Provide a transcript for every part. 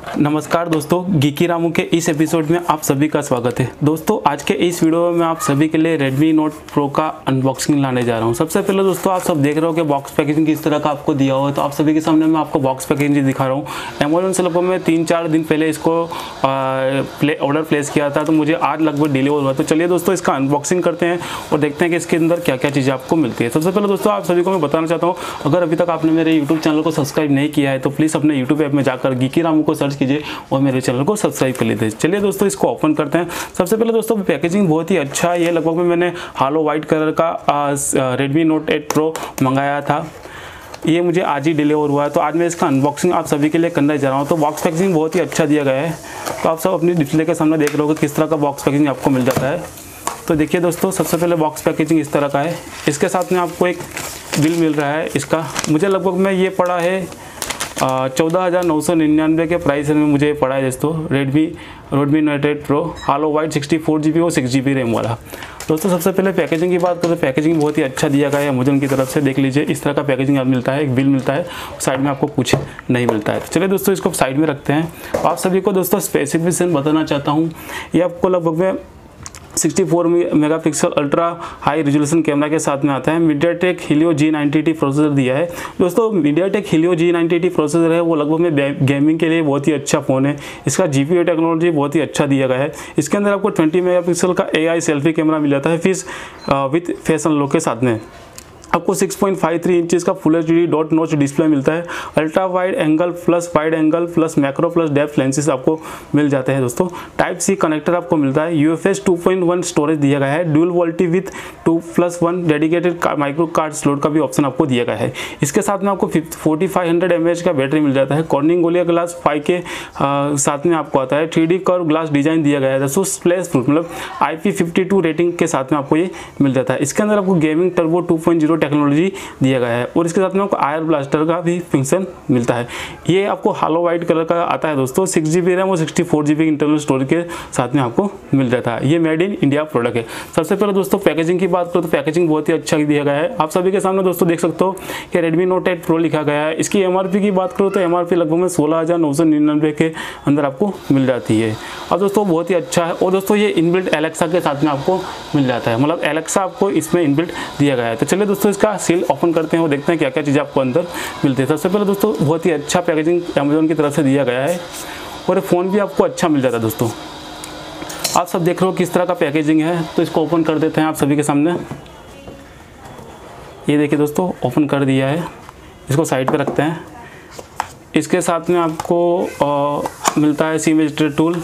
नमस्कार दोस्तों, गीकी रामू के इस एपिसोड में आप सभी का स्वागत है। दोस्तों, आज के इस वीडियो में मैं आप सभी के लिए Redmi Note Pro का अनबॉक्सिंग लाने जा रहा हूँ। सबसे पहले दोस्तों, आप सब देख रहे हो कि बॉक्स पैकेजिंग किस तरह का आपको दिया हुआ है। तो आप सभी के सामने मैं आपको बॉक्स पैकेजिंग दिखा रहा हूँ। अमेजोन से लगभग मैं तीन चार दिन पहले इसको प्ले ऑर्डर प्लेस किया था। तो मुझे आज लगभग डिलीवर हुआ। तो चलिए दोस्तों, इसका अनबॉक्सिंग करते हैं और देखते हैं कि इसके अंदर क्या क्या चीज़ें आपको मिलती है। सबसे पहले दोस्तों, आप सभी को मैं बताना चाहता हूँ, अगर अभी तक आपने मेरे यूट्यूब चैनल को सब्सक्राइब नहीं किया है तो प्लीज़ अपने यूट्यूब ऐप में जाकर गीकी रामू को सर्च कीजिए और मेरे चैनल को सब्सक्राइब कर लीजिए। चलिए दोस्तों, इसको ओपन करते हैं। सबसे पहले दोस्तों पैकेजिंग बहुत ही अच्छा है। लगभग में मैंने हालो वाइट कलर का रेडमी नोट एट प्रो मंगाया था। ये मुझे आज ही डिलीवर हुआ है। तो आज मैं इसका अनबॉक्सिंग आप सभी के लिए करने जा रहा हूँ। तो बॉक्स पैकेजिंग बहुत ही अच्छा दिया गया है। तो आप सब अपनी डिस्प्ले के सामने देख रहे हो किस तरह का बॉक्स पैकेजिंग आपको मिल जाता है। तो देखिए दोस्तों, सबसे पहले बॉक्स पैकेजिंग इस तरह का है। इसके साथ में आपको एक बिल मिल रहा है इसका। मुझे लगभग में ये पड़ा है चौदह हज़ार नौ सौ निन्यानवे के प्राइस में मुझे पड़ा है दोस्तों Redmi Redmi Note eight Pro halo white sixty four G B और सिक्स जी बी रैम वाला। दोस्तों, सबसे पहले पैकेजिंग की बात करें तो पैकेजिंग बहुत ही अच्छा दिया गया है अमेजोन की तरफ़ से, देख लीजिए, इस तरह का पैकेजिंग आप मिलता है, एक बिल मिलता है साइड में आपको कुछ नहीं मिलता है। तो चलिए दोस्तों, इसको साइड में रखते हैं। आप सभी को दोस्तों स्पेसिफिकेशन बताना चाहता हूँ, ये आपको लगभग में 64 megapixel ultra high resolution camera के साथ में आता है। MediaTek Helio G ninety processor दिया है। दोस्तों MediaTek Helio G ninety processor है। वो लगभग में गेमिंग के लिए बहुत ही अच्छा फ़ोन है। इसका जी टेक्नोलॉजी बहुत ही अच्छा दिया गया है। इसके अंदर आपको 20 मेगापिक्सल का एआई सेल्फी कैमरा मिल जाता है। फिस विथ फ़ैशन लो के साथ में। आपको 6.53 इंचेस का full H D dot notch display मिलता है। Ultra wide angle plus wide angle plus macro plus depth lenses आपको मिल जाते हैं दोस्तों। टाइप सी कनेक्टर आपको मिलता है। U F S two point one storage दिया गया है। Dual VoLTE with two plus one dedicated micro card slot का भी ऑप्शन आपको दिया गया है। इसके साथ में आपको फोर्टी फाइव का बैटरी मिल जाता है। कॉर्निंग गोलिया ग्लास फाइव के आ, साथ में आपको आता है। थ्री कर्व ग्लास डिज़ाइन दिया गया है दोस्तों। स्प्लेस प्रूफ मतलब आई रेटिंग के साथ में आपको ये मिल जाता है। इसके अंदर आपको गेमिंग टर्बो टू टेक्नोलॉजी दिया गया है। और इसके साथ में आपको आयर ब्लास्टर का भी फ़ंक्शन मिलता है। ये आपको हालो वाइट कलर का आता है दोस्तों। सिक्स जी रैम और सिक्सटी फोर इंटरनल स्टोरेज के साथ में आपको मिल जाता है। ये मेड इन इंडिया प्रोडक्ट है। सबसे पहले दोस्तों पैकेजिंग की बात करो तो पैकेजिंग बहुत ही अच्छा दिया गया है। आप सभी के सामने दोस्तों देख सकते हो कि रेडमी नोट एट प्रो लिखा गया है। इसकी एमआरपी की बात करो तो एमआरपी लगभग में सोलह के अंदर आपको मिल जाती है। और दोस्तों बहुत ही अच्छा है। और दोस्तों ये इनबिल्ट एलेक्सा के साथ में आपको मिल जाता है। मतलब एलेक्सा आपको इसमें इनबिल्ट दिया गया है। तो चलिए दोस्तों इसका सील ओपन करते हैं और देखते हैं क्या क्या चीज़ें आपको अंदर मिलती है। सबसे पहले दोस्तों बहुत ही अच्छा पैकेजिंग अमेजोन की तरफ़ से दिया गया है और फ़ोन भी आपको अच्छा मिल जाता है दोस्तों। आप सब देख रहे हो किस तरह का पैकेजिंग है तो इसको ओपन कर देते हैं आप सभी के सामने। ये देखिए दोस्तों ओपन कर दिया है। इसको साइड पे रखते हैं। इसके साथ में आपको आ, मिलता है सी टूल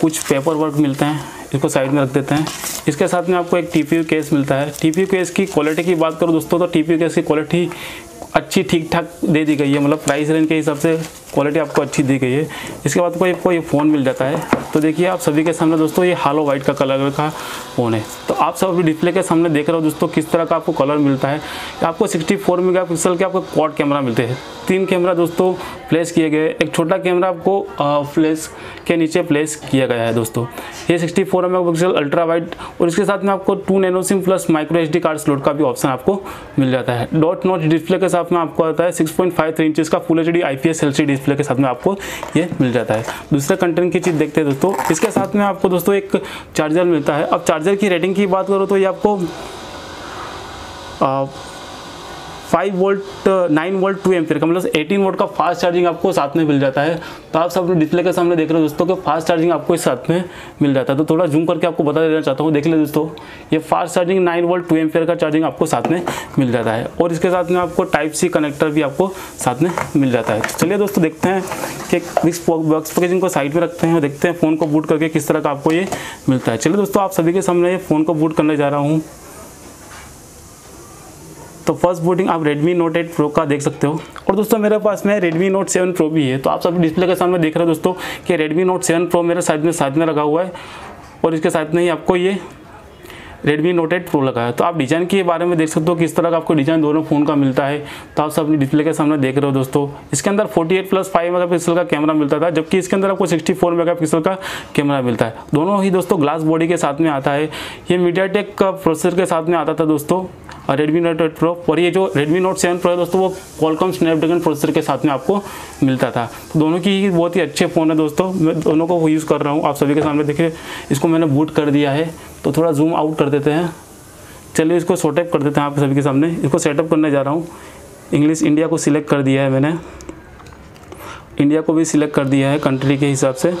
कुछ पेपर वर्क मिलते हैं। इसको साइड में रख देते हैं। इसके साथ में आपको एक टी केस मिलता है। टी केस की क्वालिटी की बात करूँ दोस्तों तो टी केस की क्वालिटी अच्छी ठीक ठाक दे दी गई है। मतलब प्राइस रेंज के हिसाब से क्वालिटी आपको अच्छी दी गई है। इसके बाद कोई आपको ये फ़ोन मिल जाता है। तो देखिए आप सभी के सामने दोस्तों ये हालो वाइट का कलर का फ़ोन है। तो आप सब डिस्प्ले के सामने देख रहे हो दोस्तों किस तरह का आपको कलर मिलता है। आपको 64 मेगापिक्सल के आपको क्वाड कैमरा मिलते हैं। तीन कैमरा दोस्तों प्लेस किए गए। एक छोटा कैमरा आपको फ्लैश के नीचे प्लेस किया गया है दोस्तों। ये 64 फोर मेगापिक्सल अल्ट्रा वाइट और इसके साथ में आपको two nano SIM plus micro H card slot का भी ऑप्शन आपको मिल जाता है। डॉट नॉट डिस्प्ले के साथ में आपको आता है six point five three inches का full H D I P S L C display के साथ में आपको ये मिल जाता है। दूसरे कंटेंट की चीज़ देखते हैं दोस्तों। इसके साथ में आपको दोस्तों एक चार्जर मिलता है। अब चार्जर की रेटिंग की बात करो तो ये आपको five volt nine volt, two ampere का मतलब एटीन वोल्ट का फास्ट चार्जिंग आपको साथ में मिल जाता है। तो आप सब डिस्प्ले के सामने देख रहे हो दोस्तों कि फास्ट चार्जिंग आपको इस साथ में मिल जाता है। तो थोड़ा जूम करके आपको बता देना चाहता हूँ। देख ले दोस्तों, ये fast charging nine volt, two ampere का चार्जिंग आपको साथ में मिल जाता है। और इसके साथ में आपको टाइप सी कनेक्टर भी आपको साथ में मिल जाता है। चलिए दोस्तों, देखते हैं कि बॉक्स पैकेजिंग को साइड में रखते हैं और देखते हैं फ़ोन को बूट करके किस तरह का आपको ये मिलता है। चलिए दोस्तों, आप सभी के सामने ये फ़ोन को बूट करने जा रहा हूँ। तो फ़र्स्ट बूटिंग आप Redmi Note 8 Pro का देख सकते हो। और दोस्तों, मेरे पास में Redmi Note 7 Pro भी है। तो आप सभी डिस्प्ले के सामने देख रहे हो दोस्तों कि Redmi Note 7 Pro मेरे साइड में साथ में लगा हुआ है। और इसके साथ में ही आपको ये Redmi Note 8 Pro लगा है। तो आप डिज़ाइन के बारे में देख सकते हो किस तरह का आपको डिज़ाइन दोनों फ़ोन का मिलता है। तो आप सब डिस्प्ले के सामने देख रहे हो दोस्तों। इसके अंदर 48 प्लस 5 मेगापिक्सल का कैमरा मिलता था, जबकि इसके अंदर आपको 64 मेगापिक्सल का कैमरा मिलता है। दोनों ही दोस्तों ग्लास बॉडी के साथ में आता है। ये मीडिया का प्रोसेसर के साथ में आता था दोस्तों। रेडमी नोट एट प्रो और ये जो रेडमी नोट सेवन प्रो है दोस्तों, वो कॉलकॉम स्नैपड्रैगन प्रोसेसर के साथ में आपको मिलता था। तो दोनों की बहुत ही अच्छे फ़ोन है दोस्तों। मैं दोनों को यूज़ कर रहा हूँ। आप सभी के सामने देखिए, इसको मैंने बूट कर दिया है। तो थोड़ा जूम आउट कर देते हैं। चलिए इसको शॉर्टअप कर देते हैं आप सभी के सामने। इसको सेटअप करने जा रहा हूँ। इंग्लिश इंडिया को सिलेक्ट कर दिया है मैंने। इंडिया को भी सिलेक्ट कर दिया है कंट्री के हिसाब से।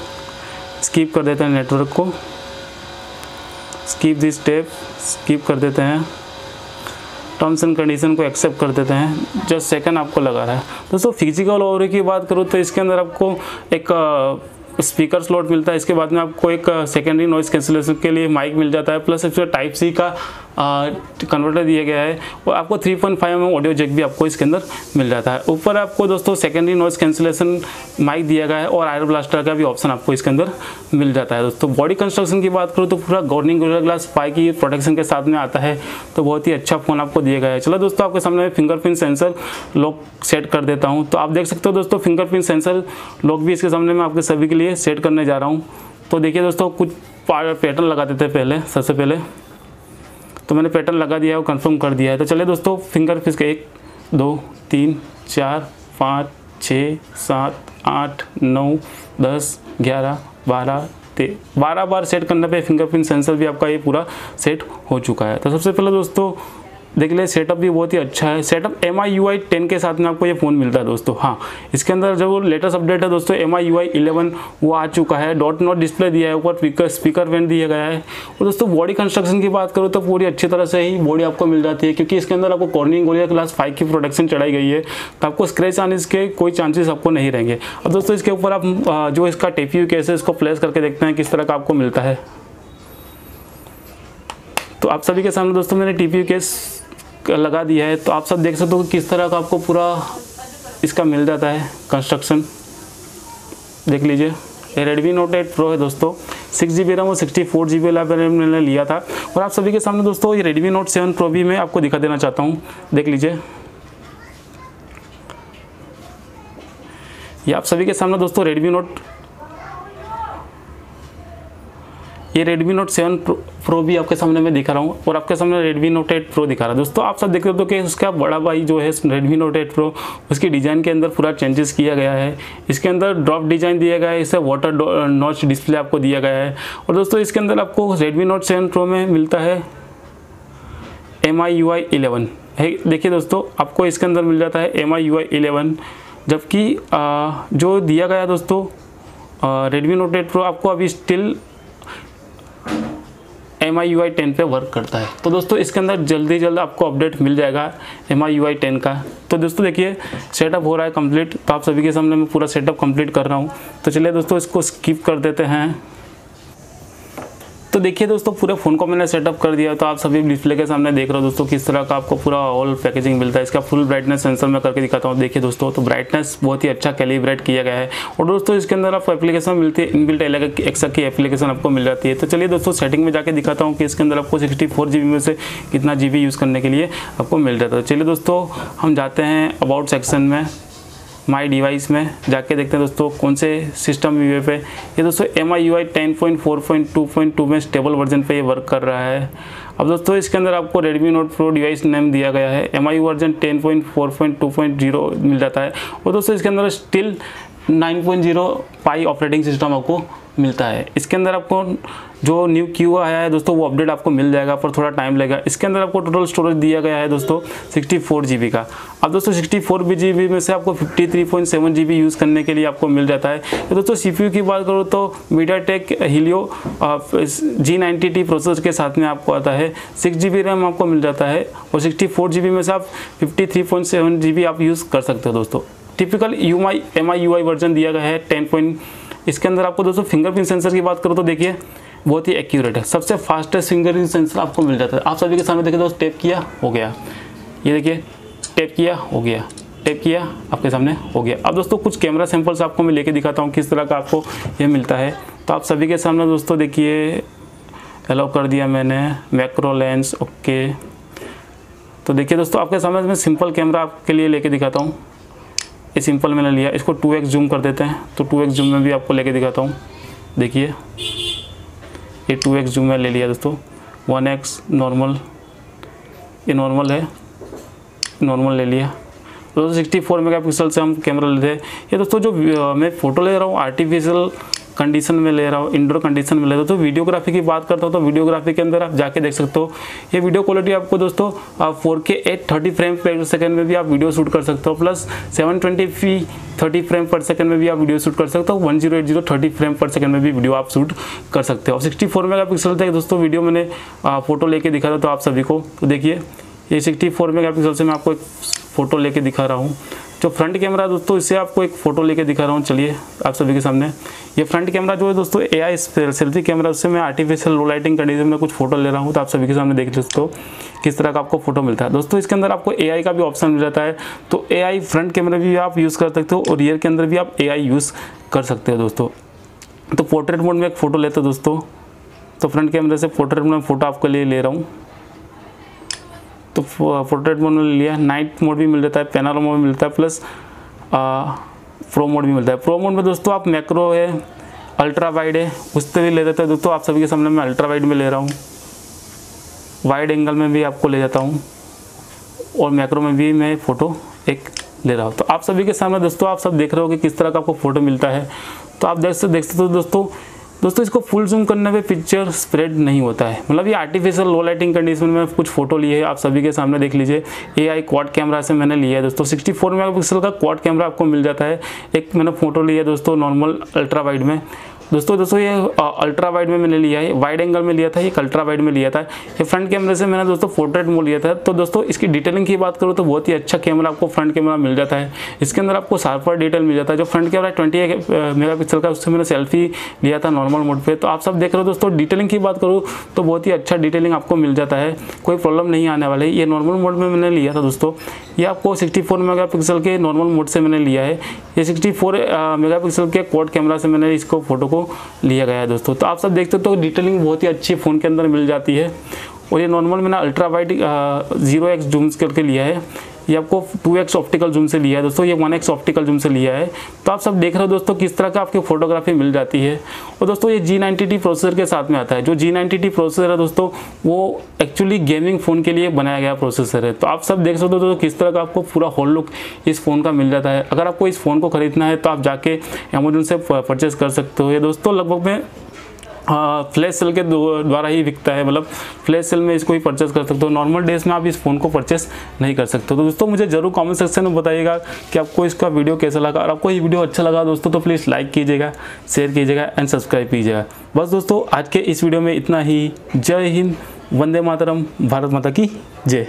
स्कीप कर देते हैं नेटवर्क को। स्कीप दिस स्टेप स्कीप कर देते हैं। टर्म्स एंड कंडीशन को एक्सेप्ट कर देते हैं। जस्ट सेकंड आपको लगा रहा है। दोस्तों फ़िज़िकल ओवर की बात करूँ तो इसके अंदर आपको एक स्पीकर स्लॉट मिलता है। इसके बाद में आपको एक सेकेंडरी नॉइस कैंसिलेशन के लिए माइक मिल जाता है। प्लस इसमें टाइप सी का कन्वर्टर दिया गया है और आपको 3.5 पॉइंट फाइव ऑडियो जेक भी आपको इसके अंदर मिल जाता है। ऊपर आपको दोस्तों सेकेंडरी नॉइस कैंसिलेशन माइक दिया गया है और आयर ब्लास्टर का भी ऑप्शन आपको इसके अंदर मिल जाता है। दोस्तों बॉडी कंस्ट्रक्शन की बात करूँ तो पूरा गोर्निंग गॉर्निंग ग्लास पाई की प्रोटेक्शन के साथ में आता है तो बहुत ही अच्छा फ़ोन आपको दिया गया है। चलो दोस्तों, आपके सामने फिंगरप्रिंट सेंसर लॉक सेट कर देता हूँ। तो आप देख सकते हो दोस्तों फिंगरप्रिंट सेंसर लॉक भी इसके सामने मैं आपके सभी के लिए सेट करने जा रहा हूँ। तो देखिए दोस्तों, कुछ पैटर्न लगा देते पहले, सबसे पहले। तो मैंने पैटर्न लगा दिया है और कन्फर्म कर दिया है। तो चले दोस्तों फिंगर फिस के एक, दो, तीन, चार, पाँच, छः, सात, आठ, नौ, दस, ग्यारह, बारह, ते, बारह बार सेट करने पे फिंगरप्रिंट सेंसर भी आपका ये पूरा सेट हो चुका है। तो सबसे पहले दोस्तों देख ले सेटअप भी बहुत ही अच्छा है। Setup M I U I ten के साथ में आपको ये फ़ोन मिलता है दोस्तों। हाँ इसके अंदर जो लेटेस्ट अपडेट है दोस्तों M I U I eleven वो आ चुका है। डॉट नॉट डिस्प्ले दिया है, ऊपर स्पीकर स्पीकर वेंट दिया गया है। और दोस्तों बॉडी कंस्ट्रक्शन की बात करूँ तो पूरी अच्छी तरह से ही बॉडी आपको मिल जाती है, क्योंकि इसके अंदर आपको कॉर्निंग गोलिया क्लास फाइव की प्रोडक्शन चढ़ाई गई है। तो आपको स्क्रेच आने के कोई चांसेस आपको नहीं रहेंगे। अब दोस्तों, इसके ऊपर आप जो इसका टेपी कैसे इसको प्लेस करके देखते हैं किस तरह का आपको मिलता है। तो आप सभी के सामने दोस्तों मैंने टी केस लगा दिया है तो आप सब देख सकते हो किस तरह का आपको पूरा इसका मिल जाता है कंस्ट्रक्शन देख लीजिए, ये रेडमी नोट एट प्रो है दोस्तों। सिक्स जी बी रैम और sixty four G B RAM मैंने लिया था। और आप सभी के सामने दोस्तों, ये रेडमी नोट सेवन प्रो भी मैं आपको दिखा देना चाहता हूँ। देख लीजिए। ये आप सभी के सामने दोस्तों रेडमी नोट ये Redmi Note 7 Pro भी आपके सामने मैं दिखा रहा हूँ और आपके सामने Redmi Note 8 Pro दिखा रहा है। दोस्तों, आप सब देख रहे हो कि उसका बड़ा भाई जो है Redmi Note 8 Pro, उसकी डिज़ाइन के अंदर पूरा चेंजेस किया गया है। इसके अंदर ड्रॉप डिज़ाइन दिया गया है, इसे वाटर नॉच डिस्प्ले आपको दिया गया है। और दोस्तों, इसके अंदर आपको रेडमी नोट सेवन प्रो में मिलता है M I U I eleven देखिए दोस्तों, आपको इसके अंदर मिल जाता है M I U I eleven जबकि जो दिया गया दोस्तों रेडमी नोट एट प्रो आपको अभी still M I U I ten पर वर्क करता है। तो दोस्तों, इसके अंदर जल्दी जल्द आपको अपडेट मिल जाएगा M I U I ten का। तो दोस्तों, देखिए सेटअप हो रहा है कंप्लीट तो आप सभी के सामने मैं पूरा सेटअप कंप्लीट कर रहा हूँ। तो चलिए दोस्तों, इसको स्किप कर देते हैं। तो देखिए दोस्तों, पूरे फ़ोन को मैंने सेटअप कर दिया तो आप सभी डिस्प्ले के सामने देख रहे हो दोस्तों, किस तरह का आपको पूरा ऑल पैकेजिंग मिलता है। इसका फुल ब्राइटनेस सेंसर में करके दिखाता हूँ। देखिए दोस्तों तो ब्राइटनेस बहुत ही अच्छा कैलिब्रेट किया गया है। और दोस्तों, इसके अंदर आपको एप्लीकेशन मिलती है इनबिल्ट अलग एक्सा की एप्लीकेशन आपको मिल जाती है। तो चलिए दोस्तों सेटिंग में जाकर दिखाता हूँ कि इसके अंदर आपको सिक्सटी में से कितना GB यूज़ करने के लिए आपको मिल जाता है। चलिए दोस्तों, हम जाते हैं अबाउट सेक्शन में। माई डिवाइस में जाके देखते हैं दोस्तों, कौन से सिस्टम यू पे ये दोस्तों M I U I ten point four point two point two में स्टेबल वर्जन पे ये वर्क कर रहा है। अब दोस्तों, इसके अंदर आपको Redmi Note Pro device name दिया गया है। M I version ten point four point two point zero मिल जाता है। और दोस्तों, इसके अंदर still nine point zero Pie operating system आपको मिलता है। इसके अंदर आपको जो न्यू क्यू आया है दोस्तों, वो अपडेट आपको मिल जाएगा पर थोड़ा टाइम लगेगा। इसके अंदर आपको टोटल स्टोरेज दिया गया है दोस्तों सिक्सटी फोर जी का। अब दोस्तों सिक्सटी फोर जी में से आपको fifty three point seven G B use करने के लिए आपको मिल जाता है। तो दोस्तों सी की बात करो तो MediaTek Helio G ninety processor के साथ में आपको आता है। सिक्स जी बी रैम आपको मिल जाता है और सिक्सटी बी में से आप फिफ्टी बी आप यूज़ कर सकते हो दोस्तों। Typical U I M I U I version दिया गया है टेन पॉइंट इसके अंदर आपको दोस्तों फिंगरप्रिंट सेंसर की बात करो तो देखिए, बहुत ही एक्यूरेट है। सबसे फास्टेस्ट फिंगरप्रिंट सेंसर आपको मिल जाता है। आप सभी के सामने देखिए दोस्तों टेप किया, हो गया। ये देखिए टेप किया, हो गया। टेप किया, आपके सामने हो गया। अब दोस्तों कुछ कैमरा सैंपल्स आपको मैं लेके दिखाता हूँ, किस तरह का आपको ये मिलता है। तो आप सभी के सामने दोस्तों देखिए अलाउ कर दिया मैंने मैक्रो लेंस ओके तो देखिए दोस्तों, आपके सामने मैं सिंपल कैमरा आपके लिए लेके दिखाता हूँ। ये सिंपल मैंने लिया। इसको टू एक्स जूम कर देते हैं। तो टू एक्स जूम में भी आपको लेके दिखाता हूँ। देखिए। ये टू एक्स जूम में ले लिया दोस्तों। वन एक्स नॉर्मल ये नॉर्मल है। नॉर्मल ले लिया। दोस्तों सिक्सटी फोर मेगा पिक्सल से हम कैमरा लेते हैं। ये दोस्तों जो मैं फ़ोटो ले रहा हूँ आर्टिफिशियल कंडीशन में ले रहा हूँ इंडोर कंडीशन में ले रहा हूँ। तो वीडियोग्राफी की बात करता हूँ तो वीडियोग्राफी के अंदर आप जाके देख सकते हो। ये वीडियो क्वालिटी आपको दोस्तों, आप four K at thirty frame per second में भी आप वीडियो शूट कर सकते हो plus seven twenty p thirty frame per second में भी आप वीडियो शूट कर सकते हो one zero eight zero thirty frame per second में भी वीडियो आप शूट कर सकते हो। सिक्सटी फोर मेगा पिक्सल तक दोस्तों वीडियो मैंने फ़ोटो लेके दिखा था तो आप सभी को तो देखिए। ये सिक्सटी फोर मेगा पिक्सल से मैं आपको एक फ़ोटो लेके दिखा रहा हूँ। जो फ्रंट कैमरा दोस्तों इससे आपको एक फ़ोटो लेके दिखा रहा हूँ। चलिए, आप सभी के सामने। ये फ्रंट कैमरा जो है दोस्तों ए आई सेल्फी कैमरा उससे मैं आर्टिफिशियल लो लाइटिंग कंडीशन में कुछ फ़ोटो ले रहा हूँ तो आप सभी के सामने देख हो किस तरह का आपको फ़ोटो मिलता है। दोस्तों, इसके अंदर आपको एआई का भी ऑप्शन मिल जाता है। तो एआई फ्रंट कैमरा भी आप यूज़ कर सकते हो, और रियर के अंदर भी आप एआई यूज़ कर सकते हो दोस्तों। तो पोर्ट्रेट मोड में एक फ़ोटो लेते हो दोस्तों। तो फ्रंट कैमरे से पोर्ट्रेट मोड में फ़ोटो आपके लिए ले रहा हूँ। तो पोर्ट्रेट मोड में लिया नाइट मोड भी मिल जाता है पेनारो मोड भी मिलता है प्लस प्रो मोड भी मिलता है। प्रो मोड में दोस्तों आप मैक्रो है अल्ट्रा वाइड है, उस पर भी ले जाते हैं। दोस्तों आप सभी के सामने मैं अल्ट्रा वाइड में ले रहा हूँ। वाइड एंगल में भी आपको ले जाता हूँ। और मैक्रो में भी मैं फ़ोटो एक ले रहा हूँ। तो आप सभी के सामने दोस्तों आप सब देख रहे हो कि किस तरह का आपको फ़ोटो मिलता है। तो आप देख सकते देख सकते हो दोस्तों दोस्तों, इसको फुल जूम करने पे पिक्चर स्प्रेड नहीं होता है। मतलब ये आर्टिफिशियल लो लाइटिंग कंडीशन में कुछ फ़ोटो लिए है, आप सभी के सामने देख लीजिए। ए आई क्वाड कैमरा से मैंने लिया है दोस्तों। 64 फोर मेगा का क्वाड कैमरा आपको मिल जाता है। एक मैंने फ़ोटो लिया है दोस्तों नॉर्मल अल्ट्रा वाइड में। दोस्तों दोस्तों, ये अल्ट्रा वाइड में मैंने लिया है वाइड एंगल में लिया था एक अल्ट्रा वाइड में लिया था। ये फ्रंट कैमरे से मैंने दोस्तों पोर्ट्रेट मोड लिया था। तो दोस्तों, इसकी डिटेलिंग की बात करूँ तो बहुत ही अच्छा कैमरा आपको फ्रंट कैमरा मिल जाता है। इसके अंदर आपको शार्पर डिटेल मिल जाता है। जो front camera twenty mega pixel का, उससे मैंने सेल्फी लिया था नॉर्मल मोड पर तो आप सब देख रहे हो दोस्तों डिटेलिंग की बात करूँ तो बहुत ही अच्छा डिटेलिंग आपको मिल जाता है। कोई प्रॉब्लम नहीं आने वाला ये नॉर्मल मोड में मैंने लिया था दोस्तों। ये आपको 64 मेगापिक्सल के नॉर्मल मोड से मैंने लिया है। ये 64 मेगापिक्सल के क्वाड कैमरा से मैंने इसको फ़ोटो को लिया गया है दोस्तों। तो आप सब देखते हो तो डिटेलिंग बहुत ही अच्छी फ़ोन के अंदर मिल जाती है। और ये नॉर्मल मैंने ultra wide zero X zooms करके लिया है। ये आपको टू एक्स ऑप्टिकल जूम से लिया है दोस्तों, ये वन एक्स ऑप्टिकल जूम से लिया है। तो आप सब देख रहे हो दोस्तों किस तरह का आपकी फोटोग्राफी मिल जाती है। और दोस्तों ये जी नाइन्टी प्रोसेसर के साथ में आता है। जो जी नाइन्टी प्रोसेसर है दोस्तों, वो एक्चुअली गेमिंग फ़ोन के लिए बनाया गया प्रोसेसर है। तो आप सब देख सकते हो दोस्तों किस तरह का आपको पूरा होल लुक इस फ़ोन का मिल जाता है। अगर आपको इस फ़ोन को खरीदना है तो आप जाके अमेजोन से परचेस कर सकते हो। ये दोस्तों लगभग में फ्लैश सेल के द्वारा ही बिकता है मतलब फ्लैश सेल में इसको ही परचेस कर सकते हो। नॉर्मल डेज़ में आप इस फ़ोन को परचेस नहीं कर सकते तो दोस्तों, मुझे ज़रूर कमेंट सेक्शन में बताइएगा कि आपको इसका वीडियो कैसा लगा। और आपको ये वीडियो अच्छा लगा दोस्तों तो प्लीज़ लाइक कीजिएगा शेयर कीजिएगा एंड सब्सक्राइब कीजिएगा। बस दोस्तों, आज के इस वीडियो में इतना ही। जय हिंद, वंदे मातरम, भारत माता की जय।